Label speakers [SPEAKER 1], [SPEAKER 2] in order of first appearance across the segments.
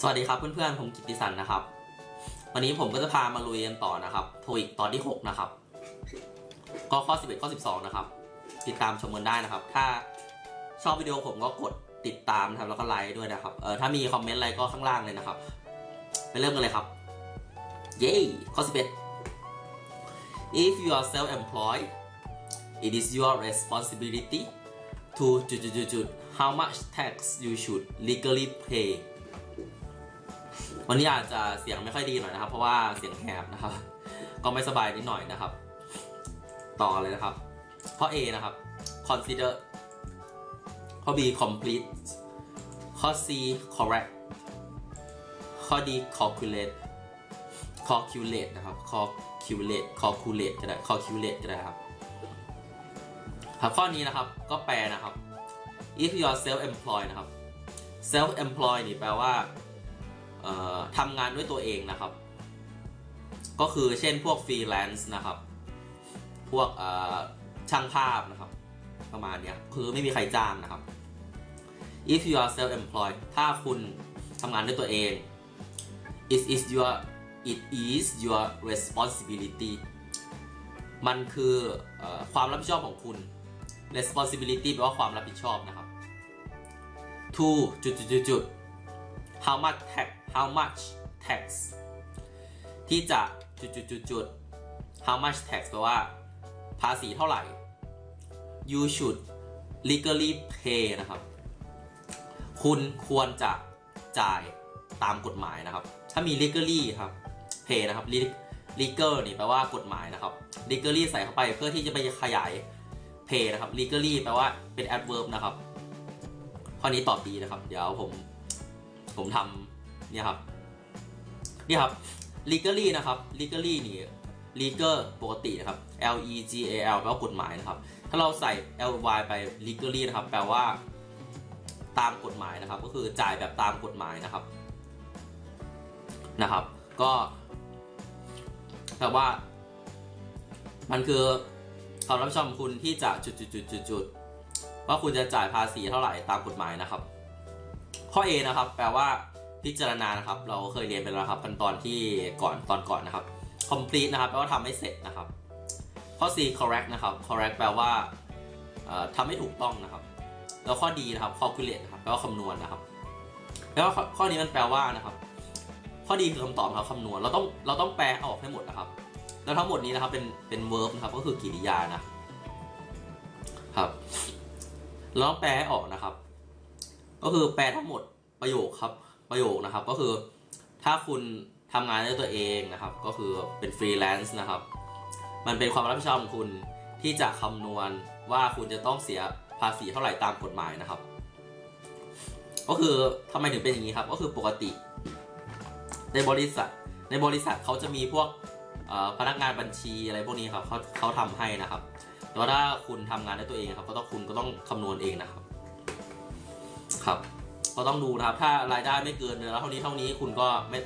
[SPEAKER 1] สวัสดีครับเพื่อนๆ ผมกิติสันนะครับ วันนี้ผมก็จะพามาลุยกันต่อนะครับ โทอีกตอนที่ 6 นะครับ ก็ข้อ 11 ข้อ 12 นะครับ ติดตามชมกันได้นะครับ ถ้าชอบวิดีโอผมก็กดติดตามนะครับ แล้วก็ไลค์ด้วยนะครับ เออถ้ามีคอมเมนต์อะไรก็ข้างล่างเลยนะครับ ไปเริ่มกันเลยครับ เย้ข้อ 11 if you are self-employed it is your responsibility to จุดจุดจุดจุด how much tax you should legally pay วันนี้อาจจะเสียงไม่ค่อยดีหน่อยนะครับ เพราะว่าเสียงแหบนะครับ ก็ไม่สบายนิดหน่อยนะครับ ต่อเลยนะครับ ข้อ A นะครับ consider ข้อ B complete ข้อ C correct ข้อ D calculate calculate นะครับ calculate calculate ก็ได้ calculate ก็ได้ครับ ครับข้อนี้นะครับก็แปลนะครับ if you are self employed นะครับ self employed นี่แปลว่า ทำงานด้วยตัวเองนะครับ ก็คือเช่นพวกฟรีแลนซ์นะครับ พวกช่างภาพนะครับ ประมาณนี้คือไม่มีใครจ้างนะครับ if you are self employed ถ้าคุณทำงานด้วยตัวเอง it is your it is your responsibility มันคืออความรับผิดชอบของคุณ responsibility แปลว่าความรับผิดชอบนะครับ to จุดจุดจุดจุด how much tax how much tax ที่จะจุดจุดจุดจุด how much tax แปลว่า ภาษีเท่าไหร่ you should legally pay นะครับ คุณควรจะจ่ายตามกฎหมายนะครับ ถ้ามี legally ครับ pay นะครับ legal นี่แปลว่ากฎหมายนะครับ legally ใส่เข้าไปเพื่อที่จะไปขยาย pay นะครับ legally แปลว่าเป็น adverb นะครับ ข้อนี้ตอบดีนะครับ เดี๋ยวผมผมทำ เนี่ยครับนี่ครับ legally นะครับ legally นี่ legal ปกตินะครับ L E G A L แปลว่ากฎหมายนะครับ ถ้าเราใส่ L Y ไป legally นะครับ แปลว่า ตามกฎหมายนะครับ ก็คือจ่ายแบบตามกฎหมายนะครับนะครับ ก็แปลว่า มันคือความรับผิดชอบของคุณที่จะจุดจุดจุดจุดจุดว่าคุณจะจ่ายภาษีเท่าไหร่ตามกฎหมายนะครับ ข้อ A นะครับ แปลว่า พิจารณานะครับ เราเคยเรียนไปแล้วครับขั้นตอนที่ก่อนตอนก่อนนะครับ complete นะครับแปลว่าทำให้เสร็จนะครับ ข้อ C correct นะครับ correct แปลว่าทำให้ถูกต้องนะครับ แล้วข้อ D นะครับ calculate นะครับแปลว่าคำนวณนะครับ แล้วข้อนี้มันแปลว่านะครับ ข้อดีคือคำตอบครับคำนวณเราต้องเราต้องแปลออกให้หมดนะครับ แล้วทั้งหมดนี้นะครับเป็นเป็น verb นะครับก็คือ กริยานะครับเราต้องแปลให้ออกนะครับ ก็คือแปลทั้งหมดประโยคครับ ประโยคนะครับก็คือถ้าคุณทำงานด้วยตัวเองนะครับ ก็คือเป็นฟรีแลนซ์นะครับ มันเป็นความรับผิดชอบของคุณที่จะคำนวณว่าคุณจะต้องเสียภาษีเท่าไหร่ตามกฎหมายนะครับ ก็คือทำไมถึงเป็นอย่างนี้ครับ ก็คือปกติ ในบริษัท ในบริษัทเขาจะมีพวกพนักงานบัญชีอะไรพวกนี้ครับเขาเขาทำให้นะครับแล้วถ้าคุณทำงานด้วยตัวเองครับ ก็ต้องคุณก็ต้องคำนวณเองนะครับ ครับ ก็ต้องดูนะครับ ถ้ารายได้ไม่เกินเดือนละเท่านี้เท่านี้คุณก็ไม่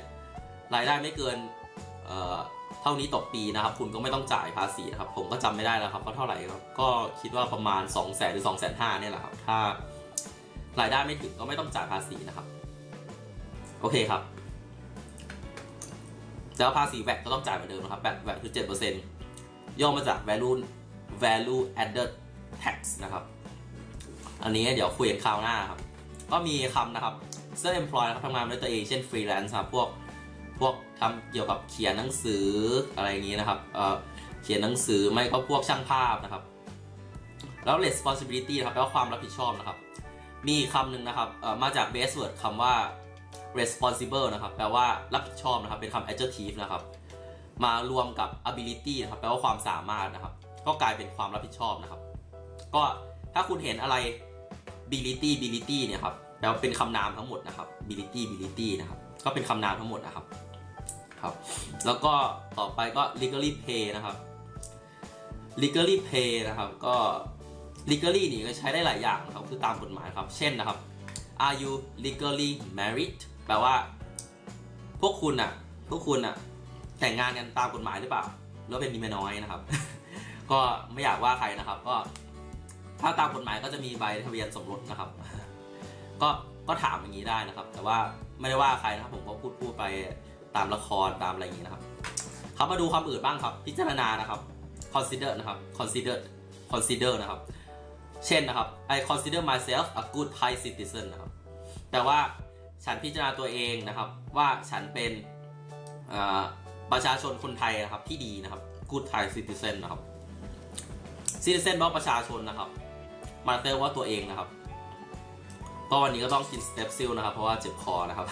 [SPEAKER 1] รายได้ไม่เกินเอ่อเท่านี้ต่อปีนะครับ คุณก็ไม่ต้องจ่ายภาษีนะครับ ผมก็จำไม่ได้แล้วครับว่าเท่าไหร่ครับก็คิดว่าประมาณ 2 0 0แสนหรือ2 5 0 0 0เนี่ยแหละครับ ถ้ารายได้ไม่ถึงก็ไม่ต้องจ่ายภาษีนะครับ โอเคครับ แล้วภาษีแวดก็ต้องจ่ายเหมือนเดิมนะครับแวดแวดคือ7%ย่อมาจาก value value added tax นะครับ อันนี้เดี๋ยวคุยกันคราวหน้าครับ ก็มีคำนะครับ self employed นะครับทำงานด้วยตัวเองเช่น freelance ครับพวกพวกทำเกี่ยวกับเขียนหนังสืออะไรอย่างนี้นะครับเเขียนหนังสือไม่ก็พวกช่างภาพนะครับ แล้ว responsibility นะครับแปลว่าความรับผิดชอบนะครับ มีคำหนึ่งนะครับมาจาก base word คำว่า responsible นะครับแปลว่ารับผิดชอบนะครับเป็นคำ adjective นะครับ มารวมกับ ability นะครับแปลว่าความสามารถนะครับ ก็กลายเป็นความรับผิดชอบนะครับ ก็ถ้าคุณเห็นอะไร bility bility เนี่ยครับแปลว่าเป็นคำนามทั้งหมดนะครับ bility bility นะครับก็เป็นคำนามทั้งหมดนะครับครับ แล้วก็ต่อไปก็ legally pay นะครับ legally pay นะครับก็ legally นี่ก็ใช้ได้หลายอย่างนะครับคือตามกฎหมายครับ เช่นนะครับ are you legally married แปลว่า พวกคุณอะพวกคุณอะแต่งงานกันตามกฎหมายหรือเปล่าหรือเป็นมีเมียน้อยนะครับ ก็ไม่อยากว่าใครนะครับ ก็ ถ้าตามกฎหมายก็จะมีใบทะเบียนสมรสนะครับ ก็ก็ถามอย่างนี้ได้นะครับ แต่ว่าไม่ได้ว่าใครนะครับ ผมก็พูดพูดไปตามละครตามอะไรอย่างนี้นะครับครับมาดูคำอื่นบ้างครับ พิจารณานะครับ consider นะครับ consider consider นะครับ เช่นนะครับ I consider myself a good Thai citizen นะครับแปลว่าฉันพิจารณาตัวเองนะครับ ว่าฉันเป็นประชาชนคนไทยนะครับที่ดีนะครับ good Thai citizen นะครับ citizen แปลประชาชนนะครับ myself แปลว่าตัวเองนะครับก็วันนี้ก็ต้องกิน Strepsils นะครับ เพราะว่าเจ็บคอนะครับ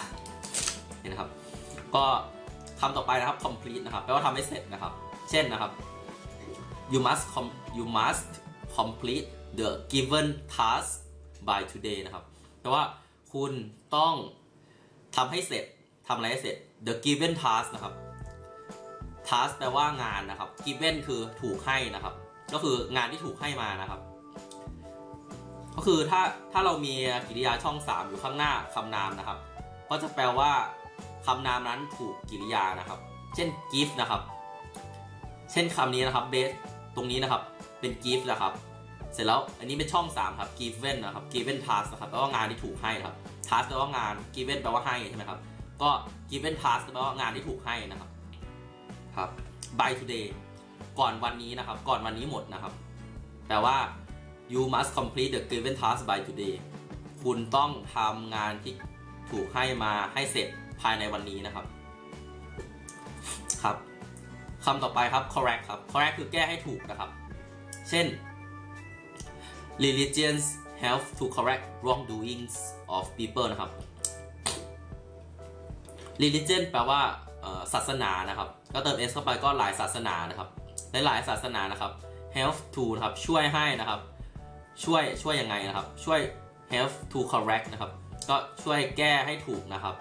[SPEAKER 1] เห็นนะครับ ก็คำต่อไปนะครับ complete นะครับแปลว่าทำให้เสร็จนะครับ เช่นนะครับ you must com you must complete the given task by today นะครับแปลว่าคุณต้องทำให้เสร็จทำอะไรให้เสร็จ the given task นะครับ task แปลว่างานนะครับ given คือถูกให้นะครับ ก็คืองานที่ถูกให้มานะครับ ก็คือถ้าถ้าเรามีกริยาช่อง 3 อยู่ข้างหน้าคำนามนะครับ ก็จะแปลว่าคำนามนั้นถูกกริยานะครับ เช่น give นะครับ เช่นคำนี้นะครับ base ตรงนี้นะครับเป็น give นะครับ เสร็จแล้วอันนี้เป็นช่อง 3 ครับ given นะครับ given task นะครับแปลว่างานที่ถูกให้ครับ task แปลว่างาน given แปลว่าให้ใช่ไหมครับ ก็ given task แปลว่างานที่ถูกให้นะครับครับ by today ก่อนวันนี้นะครับ ก่อนวันนี้หมดนะครับแปลว่า you must complete the given task by today คุณต้องทำงานที่ถูกให้มาให้เสร็จภายในวันนี้นะครับ ครับคำต่อไปครับ correct ครับ correct คือแก้ให้ถูกนะครับ เช่น religions help to correct wrongdoings of people นะครับ religion แปลว่าศาสนานะครับ ก็เติม s เข้าไปก็หลายศาสนานะครับ หลายๆศาสนานะครับ help to นะครับ ช่วยให้นะครับ ช่วยช่วยยังไงนะครับ ช่วย help to correct นะครับ ก็ช่วยแก้ให้ถูกนะครับ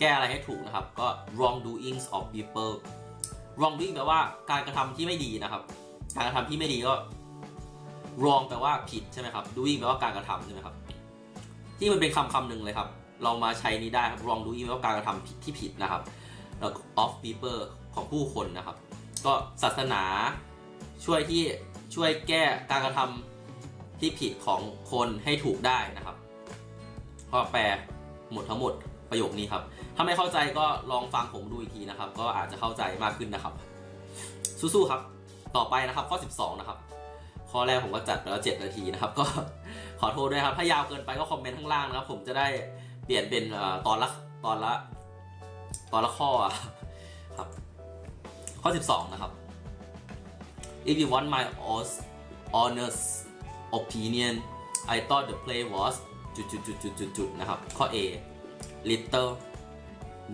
[SPEAKER 1] แก้อะไรให้ถูกนะครับ ก็ wrongdoings of people wrongdoing แปลว่าการกระทำที่ไม่ดีนะครับ การกระทำที่ไม่ดีก็ wrong แปลว่าผิดใช่ไหมครับ doing แปลว่าการกระทำใช่ไหมครับ ที่มันเป็นคำคำหนึ่งเลยครับ เรามาใช้นี้ได้ครับ wrong doing แปลว่าการกระทำผิดที่ผิดนะครับ of people ของผู้คนนะครับ ก็ศาสนาช่วยที่ช่วยแก้การกระทำ ที่ผิดของคนให้ถูกได้นะครับก็แปลหมดทั้งหมดประโยคนี้ครับ ถ้าไม่เข้าใจก็ลองฟังผมดูอีกทีนะครับ ก็อาจจะเข้าใจมากขึ้นนะครับ สู้ๆครับ ต่อไปนะครับ ข้อ 12 นะครับ ข้อแรกผมก็จัดไปแล้ว7นาทีนะครับ ก็ขอโทษด้วยครับ ถ้ายาวเกินไปก็คอมเมนต์ข้างล่างนะครับ ผมจะได้เปลี่ยนเป็นตอนละตอนละตอนละข้อครับ ข้อ 12 นะครับ If you want my honest opinion I thought the play was จุดจุดจุดจุดจุดจุดนะครับ ข้อ A little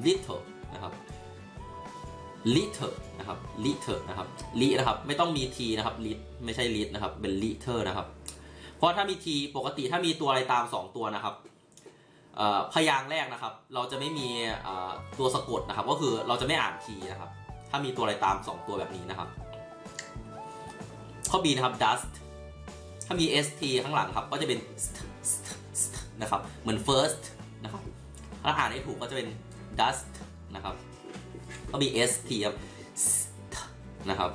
[SPEAKER 1] little นะครับ little นะครับ little นะครับ li นะครับ ไม่ต้องมี t นะครับ lit ไม่ใช่ lit นะครับ เป็น little นะครับ เพราะถ้ามี t ปกติถ้ามีตัวอะไรตาม 2 ตัวนะครับ พยางค์แรกนะครับ เราจะไม่มีตัวสะกดนะครับ ก็คือเราจะไม่อ่าน t นะครับ ถ้ามีตัวอะไรตาม 2 ตัวแบบนี้นะครับ ข้อ B นะครับ dust ถ้ามี st ข้างหลังครับ ก็จะเป็นนะครับ เหมือน first นะครับ ถ้าอ่านให้ถูกก็จะเป็น dust นะครับ ก็มี st ครับนะครับ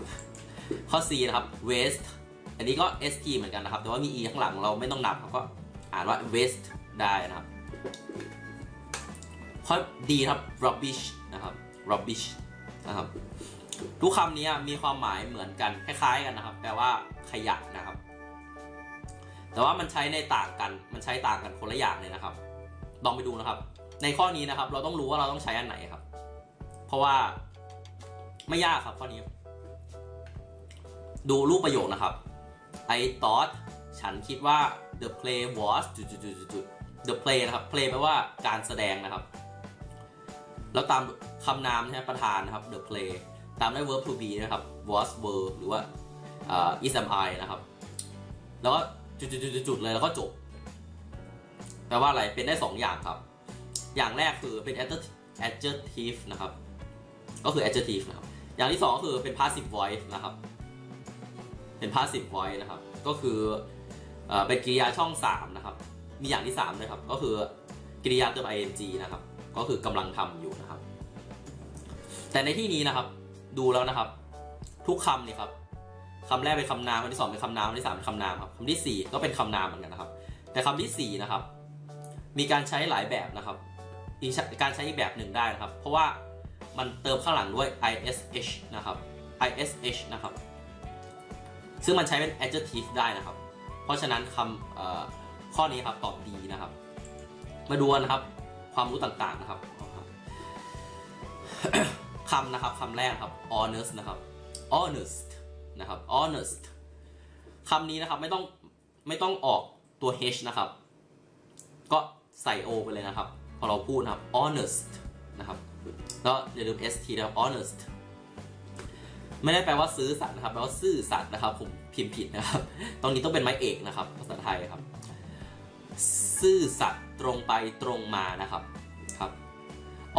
[SPEAKER 1] ข้อ C นะครับ waste อันนี้ก็ st เหมือนกันนะครับ แต่ว่ามี e ข้างหลังเราไม่ต้องนับครับก็อ่านว่า waste ได้นะครับ ข้อ D ครับ rubbish นะครับ rubbish นะครับ ทุกคำนี้มีความหมายเหมือนกัน คล้ายๆกันนะครับ แปลว่าขยะนะครับ แต่ว่ามันใช้ในต่างกัน มันใช้ต่างกันคนละอย่างเลยนะครับ ลองไปดูนะครับ ในข้อนี้นะครับ เราต้องรู้ว่าเราต้องใช้อันไหนครับ เพราะว่าไม่ยากครับข้อนี้ ดูรูปประโยคนะครับ I thought ฉันคิดว่า the play was จุดจุดจุดจุด the play นะครับ play แปลว่าการแสดงนะครับ แล้วตามคำนามใช่ไหมประธานนะครับ the play ตามด้วย verb to be นะครับ was were หรือว่า uh, is am I นะครับ แล้วก็ จุดจุดจุดจุดเลยแล้วก็จบแปลว่าอะไรเป็นได้ 2 อย่างครับ อย่างแรกคือเป็น adjective นะครับ ก็คือ adjective นะครับ อย่างที่2ก็คือเป็น passive voice นะครับ เป็น passive voice นะครับ ก็คือเป็นกริยาช่อง 3 นะครับ มีอย่างที่3ด้วยครับ ก็คือกริยาเติม ing นะครับ ก็คือกำลังทำอยู่นะครับ แต่ในที่นี้นะครับ ดูแล้วนะครับ ทุกคำนี่ครับ คำแรกเป็นคำนามคำที่สองเป็นคำนามคำที่สามเป็นคำนามครับคำที่สี่ก็เป็นคำนามเหมือนกันนะครับ แต่คำที่สี่นะครับ มีการใช้หลายแบบนะครับการใช้อีกแบบหนึ่งได้นะครับ เพราะว่ามันเติมข้างหลังด้วย ish นะครับ ish นะครับ ซึ่งมันใช้เป็น adjective ได้นะครับ เพราะฉะนั้นคำข้อนี้ครับตอบดีนะครับ มาดูนะครับ ความรู้ต่างๆนะครับคำนะครับคำแรกครับ honest นะครับ honest นะครับ honest คำนี้นะครับไม่ต้องไม่ต้องออกตัว h นะครับ ก็ใส่ o ไปเลยนะครับ พอเราพูดนะครับ honest นะครับแล้วอย่าลืม st นะครับ honest ไม่ได้แปลว่าซื้อสัตว์นะครับแปลว่าซื่อสัตว์นะครับ ผมพิมพ์ผิดนะครับ ตรงนี้ต้องเป็นไม้เอกนะครับ ภาษาไทยครับ ซื่อสัตย์ตรงไปตรงมานะครับครับ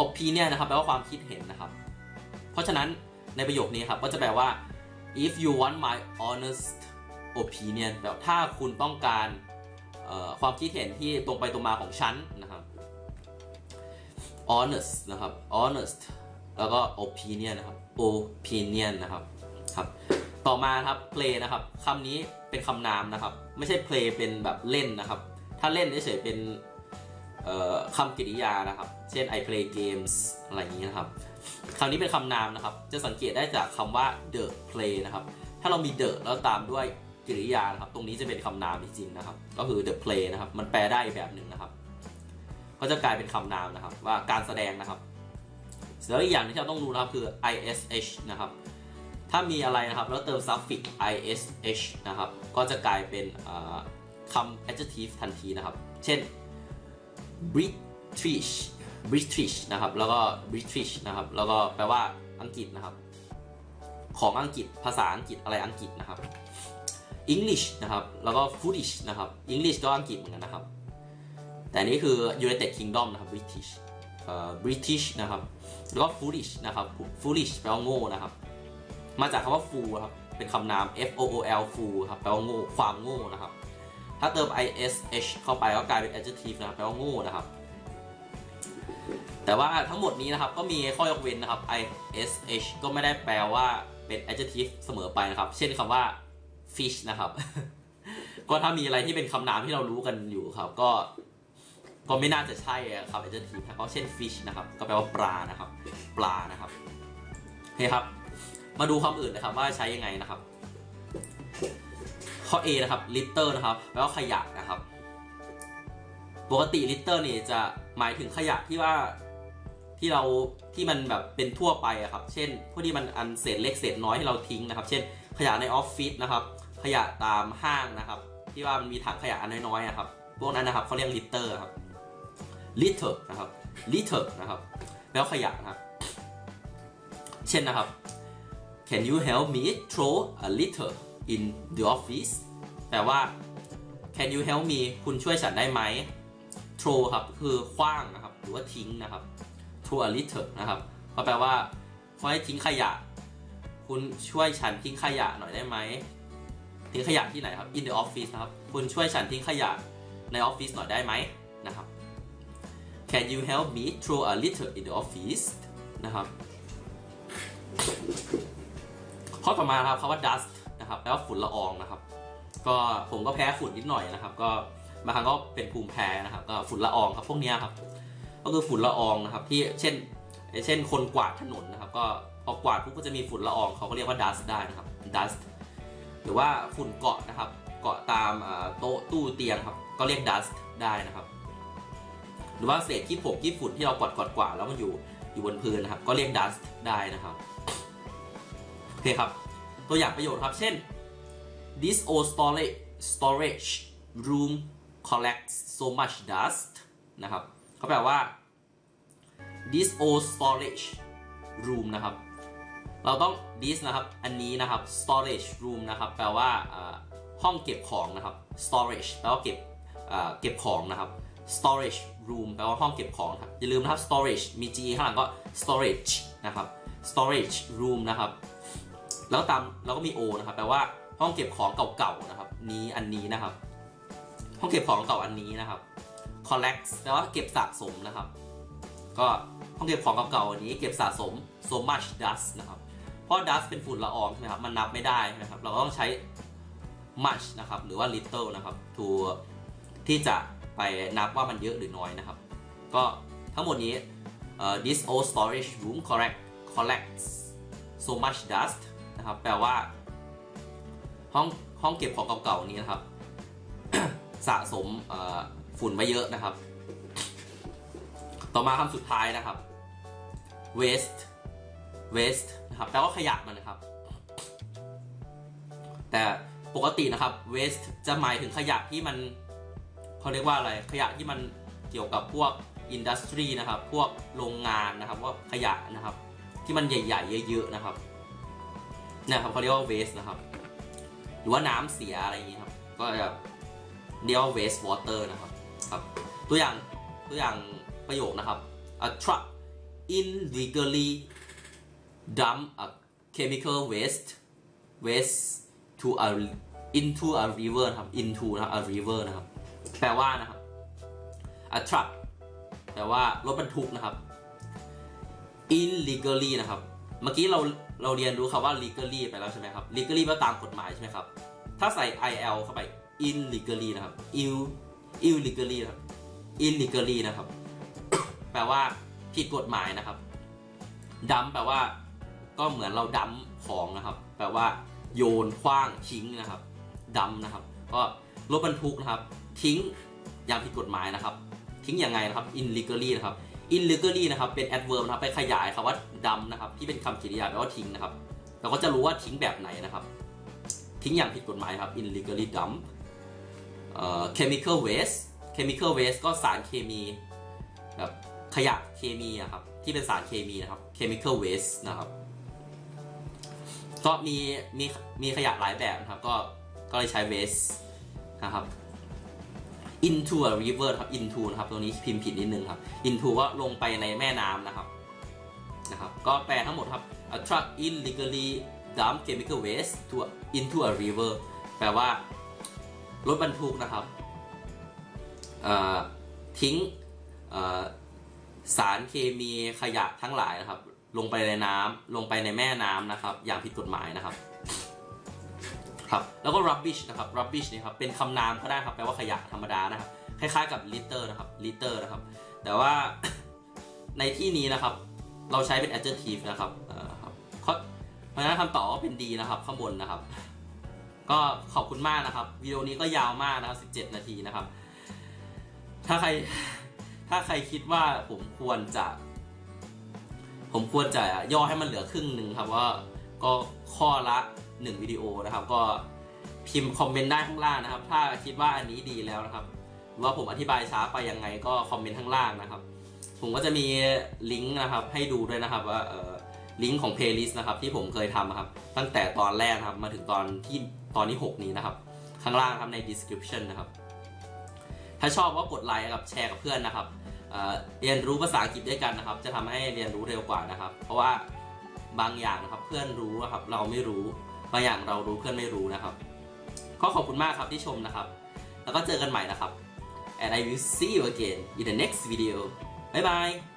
[SPEAKER 1] opinion นะครับแปลว่าความคิดเห็นนะครับ เพราะฉะนั้นในประโยคนี้ครับก็จะแปลว่า if you want my honest opinion แบบถ้าคุณต้องการความคิดเห็นที่ตรงไปตรงมาของฉันนะครับ honest นะครับ honest แล้วก็ opinion นะครับ opinion นะครับครับ ต่อมาครับ play นะครับคำนี้เป็นคำนามนะครับ ไม่ใช่ play เป็นแบบเล่นนะครับ ถ้าเล่นเฉยเป็นคำกริยานะครับ เช่น I play games อะไรอย่างนี้นะครับ คำนี้เป็นคำนามนะครับ จะสังเกตได้จากคำว่า the play นะครับ ถ้าเรามี the แล้วตามด้วยกริยานะครับ ตรงนี้จะเป็นคำนามจริงๆนะครับ ก็คือ the play นะครับ มันแปลได้แบบหนึ่งนะครับ ก็จะกลายเป็นคำนามนะครับ ว่าการแสดงนะครับแล้วอีกอย่างที่เราต้องรู้นะครับคือ ish นะครับ ถ้ามีอะไรนะครับแล้วเติม suffix ish นะครับ ก็จะกลายเป็นคำ adjective ทันทีนะครับ เช่น British British นะครับ แล้วก็ British นะครับ แล้วก็แปลว่าอังกฤษนะครับ ของอังกฤษ ภาษาอังกฤษอะไรอังกฤษนะครับ English นะครับ แล้วก็ Foolish นะครับ English ก็อังกฤษเหมือนกันนะครับ แต่นี่คือ United Kingdom นะครับ British เอ่อ British นะครับ แล้วก็ foolish นะครับ foolish แปลว่าโง่นะครับ มาจากคำว่า fool ครับ เป็นคำนาม f o o l fool ครับ แปลว่าโง่ ความโง่นะครับ ถ้าเติม ish เข้าไปก็กลายเป็น adjective นะครับ แปลว่าโง่นะครับ แต่ว่าทั้งหมดนี้นะครับ ก็มีข้อยกเว้นนะครับ ish ก็ไม่ได้แปลว่าเป็น adjective เสมอไปนะครับ เช่นคำว่า fish นะครับ ก็ถ้ามีอะไรที่เป็นคำนามที่เรารู้กันอยู่ครับ ก็ ก็ไม่น่าจะใช่ครับ adjective เพราะเช่น fish นะครับ ก็แปลว่าปลานะครับ ปลานะครับโอเคครับ มาดูคำอื่นนะครับว่าใช้ยังไงนะครับ ข้อ A นะครับ litter นะครับ แปลว่าขยะนะครับ ปกติ litter นี่จะหมายถึงขยะที่ว่า ที่เราที่มันแบบเป็นทั่วไปอะครับ เช่น พวกที่มันอันเศษเล็กเศษน้อยที่เราทิ้งนะครับ เช่น ขยะในออฟฟิศนะครับ ขยะตามห้างนะครับ ที่ว่ามันมีถังขยะอันน้อยๆนะครับ พวกนั้นนะครับเขาเรียก litter ครับ litter นะครับ litter นะครับ แล้วขยะนะครับ เช่นนะครับ can you help me throw a litter in the office แปลว่า can you help me คุณช่วยฉันได้ไหม throw ครับ คือคว้างนะครับ หรือว่าทิ้งนะครับ to a litter นะครับก็แปลว่าขอให้ทิ้งขยะ คุณช่วยฉันทิ้งขยะหน่อยได้ไหมทิ้งขยะที่ไหนครับ in the office นะครับ คุณช่วยฉันทิ้งขยะในออฟฟิศหน่อยได้ไหมนะครับ Can you help me throw a litter in the office นะครับข้อต่อมาครับคำว่า dust นะครับแปลว่าฝุ่นละอองนะครับ ก็ผมก็แพ้ฝุ่นนิดหน่อยนะครับ ก็บางครั้งก็เป็นภูมิแพ้นะครับ ก็ฝุ่นละอองครับพวกนี้ครับ ก็คือฝุ่นละอองนะครับที่เช่นเช่นคนกวาดถนนนะครับ ก็พอกวาดปุ๊บก็จะมีฝุ่นละอองเขาก็เรียกว่า dust ได้นะครับ dust หรือว่าฝุ่นเกาะนะครับ เกาะตามโต๊ะตู้เตียงครับ ก็เรียก dust ได้นะครับ หรือว่าเศษขี้ผงขี้ฝุ่นที่เรากวาดกวาดกวาดแล้วมันอยู่อยู่บนพื้นนะครับ ก็เรียก dust ได้นะครับโอเคครับ ตัวอย่างประโยชน์ครับ เช่น this old storage storage room collects so much dust นะครับ เขาแปลว่า this old storage room นะครับ เราต้อง this นะครับ อันนี้นะครับ storage room นะครับ แปลว่าห้องเก็บของนะครับ storage แปลว่าเก็บเก็บของนะครับ storage room แปลว่าห้องเก็บของครับ อย่าลืมนะครับ storage มี g ข้างหลังก็ storage นะครับ storage room นะครับ แล้วตามเราก็มี o นะครับ แปลว่าห้องเก็บของเก่าๆนะครับ นี้อันนี้นะครับ ห้องเก็บของเก่าอันนี้นะครับ collect แปลว่าเก็บสะสมนะครับ ก็ห้องเก็บของเก่าๆอันนี้เก็บสะสม so much dust นะครับ เพราะ dust เป็นฝุ่นละอองใช่ไหมครับ มันนับไม่ได้นะครับ เราก็ต้องใช้ much นะครับ หรือว่า little นะครับ to ที่จะไปนับว่ามันเยอะหรือน้อยนะครับ ก็ทั้งหมดนี้ this old storage room collect collects so much dust นะครับ แปลว่า ห้องห้องเก็บของเก่าๆนี้นะครับ สะสม ฝุ่นไว้เยอะนะครับ ต่อมาคำสุดท้ายนะครับ waste waste นะครับแปลว่าขยะมันนะครับ แต่ปกตินะครับ waste จะหมายถึงขยะที่มันเขาเรียกว่าอะไร ขยะที่มันเกี่ยวกับพวกอินดัสทรีนะครับ พวกโรงงานนะครับว่าขยะนะครับ ที่มันใหญ่ๆ เยอะๆนะครับนี่ครับเขาเรียกว่า waste นะครับ หรือว่าน้ำเสียอะไรอย่างนี้ครับ ก็จะเรียกว่า waste water นะครับ ครับตัวอย่างตัวอย่างประโยคนะครับ a truck illegally dump a chemical waste waste to a into a river ครับ into นะ a river นะครับ แปลว่านะครับ a truck แปลว่ารถบรรทุกนะครับ illegally นะครับ เมื่อกี้เราเราเรียนรู้คำว่า legally ไปแล้วใช่ไหมครับ legally แปลตามกฎหมายใช่ไหมครับ ถ้าใส่ il เข้าไป illegally นะครับ ill illegally นะครับ illegally นะครับ แปลว่าผิดกฎหมายนะครับดัมแปลว่า ก็เหมือนเราดัมของนะครับ แปลว่าโยนคว้างทิ้งนะครับดัมนะครับ ก็รถบรรทุกนะครับ ทิ้งอย่างผิดกฎหมายนะครับ ทิ้งยังไงนะครับ illegally นะครับ illegally นะครับ เป็น adverb นะครับ ไปขยายคำว่าดัมนะครับ ที่เป็นคำกริยาแปลว่าทิ้งนะครับ เราก็จะรู้ว่าทิ้งแบบไหนนะครับ ทิ้งอย่างผิดกฎหมายครับ illegally dump chemical waste chemical waste ก็สารเคมีแบบขยะเคมีอะครับที่เป็นสารเคมีนะครับ chemical waste นะครับก็มีมีมีขยะหลายแบบนะครับ ก็ก็เลยใช้ waste นะครับ into a river ครับ into นะครับตรงนี้พิมพ์ผิดนิดนึงครับ into ก็ลงไปในแม่น้ำนะครับนะครับ ก็แปลทั้งหมดครับ a truck illegally dump chemical waste to into a river แปลว่า รถบรรทุกนะครับทิ้งสารเคมีขยะทั้งหลายนะครับ ลงไปในน้ำลงไปในแม่น้ำนะครับ อย่างผิดกฎหมายนะครับครับแล้วก็ rubbish นะครับ rubbish นี่ครับเป็นคำนามก็ได้ครับแปลว่าขยะธรรมดานะครับคล้ายๆกับ litter นะครับ litter นะครับ แต่ว่าในที่นี้นะครับ เราใช้เป็น adjective นะครับเอ่อครับเพราะฉะนั้นคำตอบก็เป็นดีนะครับ ข้างบนนะครับ ก็ขอบคุณมากนะครับวิดีโอนี้ก็ยาวมากนะครับ 17 นาทีนะครับ ถ้าใครถ้าใครคิดว่าผมควรจะ ผมควรจะย่อให้มันเหลือครึ่งหนึ่งครับว่าก็ข้อละ1วิดีโอนะครับ ก็พิมพ์คอมเมนต์ได้ข้างล่างนะครับ ถ้าคิดว่าอันนี้ดีแล้วนะครับว่าผมอธิบายช้าไปยังไงก็คอมเมนต์ข้างล่างนะครับ ผมก็จะมีลิงก์นะครับให้ดูด้วยนะครับว่าเออลิงก์ของ playlist นะครับที่ผมเคยทำนะครับ ตั้งแต่ตอนแรกครับมาถึงตอนที่ ตอนที่ 6 นี้นะครับ ข้างล่างครับใน description นะครับ ถ้าชอบก็กดไลค์กับแชร์กับเพื่อนนะครับเรียนรู้ภาษาอังกฤษด้วยกันนะครับ จะทำให้เรียนรู้เร็วกว่านะครับ เพราะว่าบางอย่างนะครับเพื่อนรู้นะครับ เราไม่รู้บางอย่างเรารู้เพื่อนไม่รู้นะครับ ก็ขอบคุณมากครับที่ชมนะครับ แล้วก็เจอกันใหม่นะครับ and I will see you again in the next video bye bye